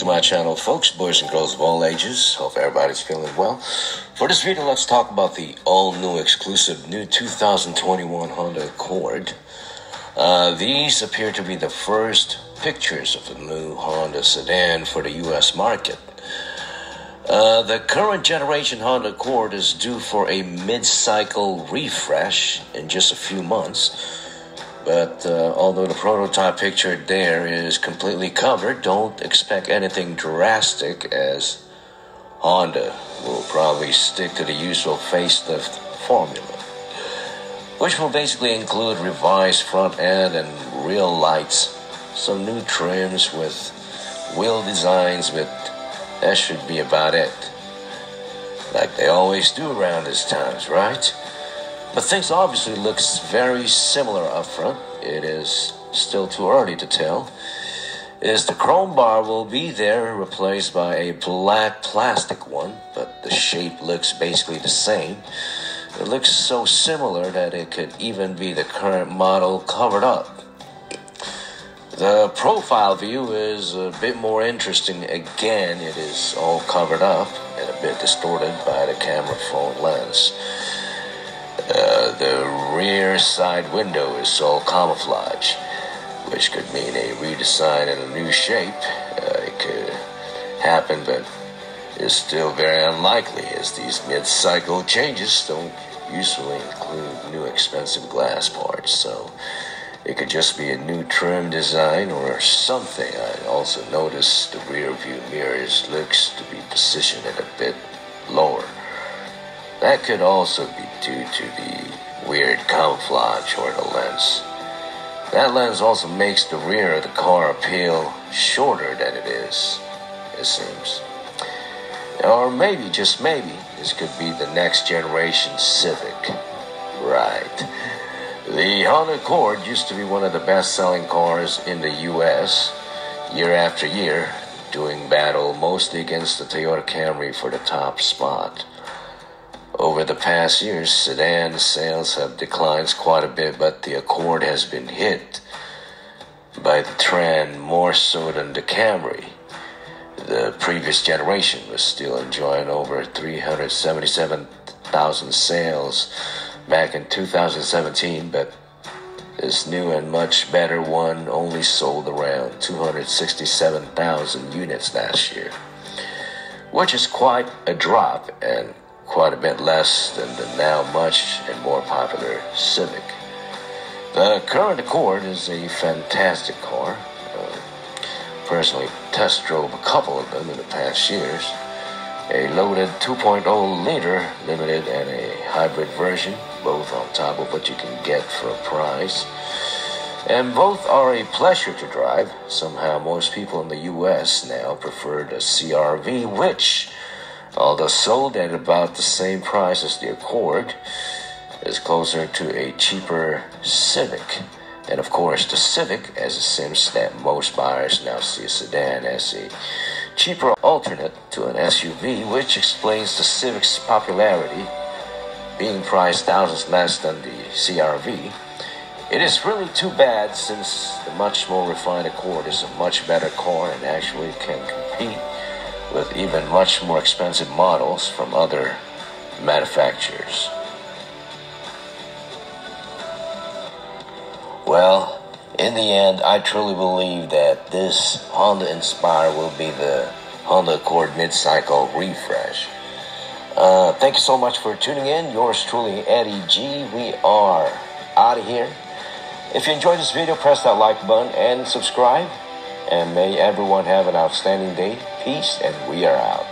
to my channel, folks, boys and girls of all ages. Hope everybody's feeling well. For this video, let's talk about the all-new exclusive new 2021 Honda Accord. Uh, these appear to be the first pictures of the new Honda sedan for the US market. Uh, the current generation Honda Accord is due for a mid-cycle refresh in just a few months. But uh, although the prototype pictured there is completely covered, don't expect anything drastic as Honda will probably stick to the usual facelift formula, which will basically include revised front end and rear lights, some new trims with wheel designs, but that should be about it. Like they always do around these times, right? But things obviously looks very similar up front. It is still too early to tell. Is the chrome bar will be there replaced by a black plastic one, but the shape looks basically the same. It looks so similar that it could even be the current model covered up. The profile view is a bit more interesting. Again, it is all covered up and a bit distorted by the camera phone lens. Uh, the rear side window is all camouflage, which could mean a redesign and a new shape. Uh, it could happen, but is still very unlikely as these mid-cycle changes don't usually include new expensive glass parts. So it could just be a new trim design or something. I also noticed the rear view mirrors looks to be positioned a bit lower. That could also be due to the weird camouflage or the lens. That lens also makes the rear of the car appear shorter than it is, it seems. Or maybe, just maybe, this could be the next generation Civic. Right. The Honda Accord used to be one of the best selling cars in the US year after year, doing battle mostly against the Toyota Camry for the top spot. Over the past years, sedan sales have declined quite a bit, but the Accord has been hit by the trend more so than the Camry. The previous generation was still enjoying over 377,000 sales back in 2017, but this new and much better one only sold around 267,000 units last year, which is quite a drop and quite a bit less than the now much and more popular Civic. The current Accord is a fantastic car. Uh, personally test drove a couple of them in the past years. A loaded 2.0 liter limited and a hybrid version, both on top of what you can get for a price. And both are a pleasure to drive. Somehow most people in the US now prefer the CRV, which although sold at about the same price as the Accord, is closer to a cheaper Civic. And of course, the Civic, as it seems that most buyers now see a sedan as a cheaper alternate to an SUV, which explains the Civic's popularity, being priced thousands less than the CRV. It is really too bad since the much more refined Accord is a much better car and actually can compete with even much more expensive models from other manufacturers. Well, in the end, I truly believe that this Honda Inspire will be the Honda Accord mid-cycle refresh. Uh, thank you so much for tuning in. Yours truly, Eddie G. We are out of here. If you enjoyed this video, press that like button and subscribe. And may everyone have an outstanding day. Peace, and we are out.